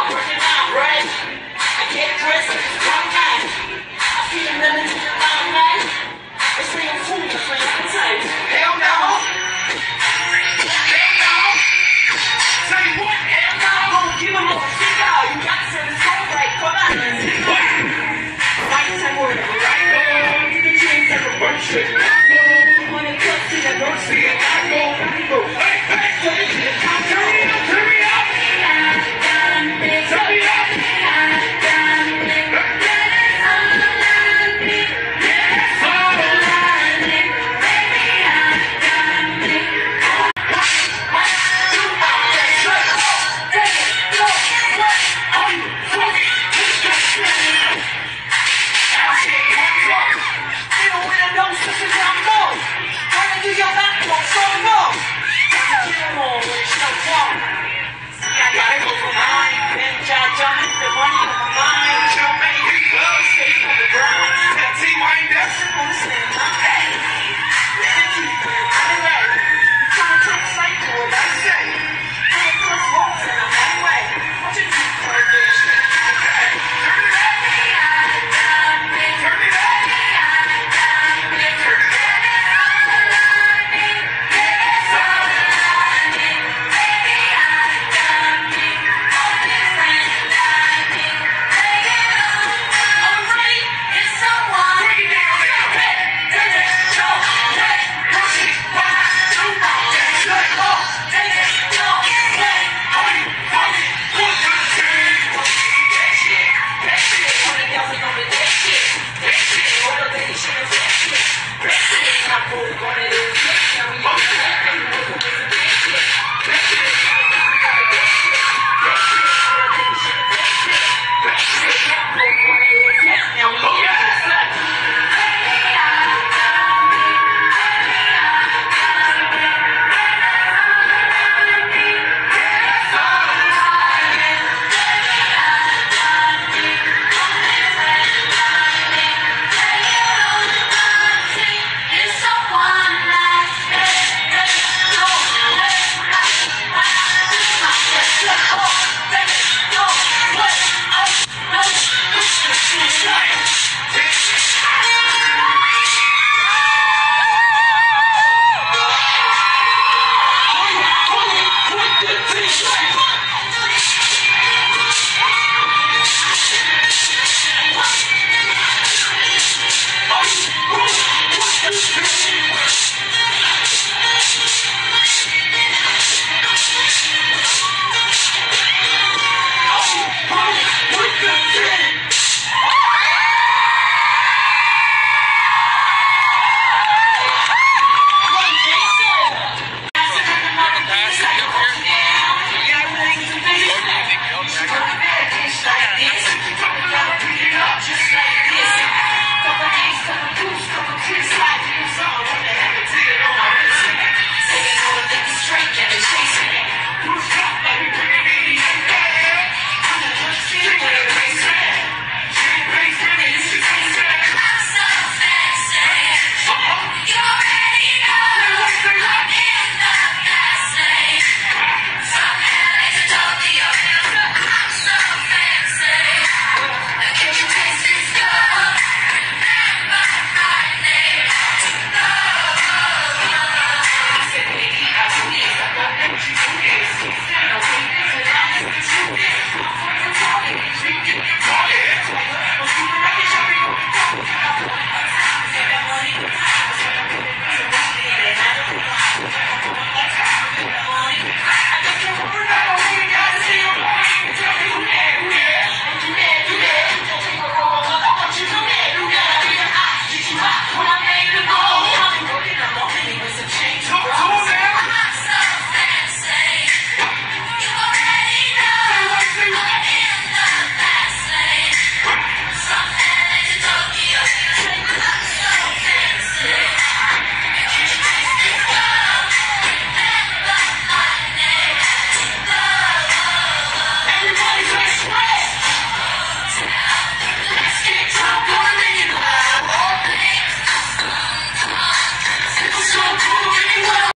I'm working out, right? I can't press, I'm out. I feel nothing.